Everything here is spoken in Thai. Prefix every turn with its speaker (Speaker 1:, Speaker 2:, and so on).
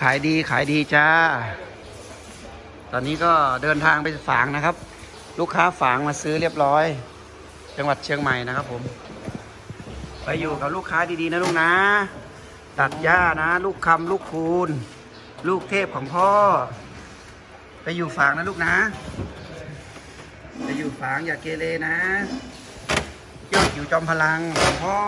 Speaker 1: ขายดีขายดีจ้า ตอนนี้ก็เดินทางไปฝางนะครับ ลูกค้าฝางมาซื้อเรียบร้อย จังหวัดเชียงใหม่นะครับผม ไปอยู่กับลูกค้าดีๆนะลูกนะ ตัดหญ้านะ ลูกคำลูกคูณ ลูกเทพของพ่อ ไปอยู่ฝางนะลูกนะ ไปอยู่ฝางอย่าเกเรนะยอดอยู่จอมพลังของพ่อ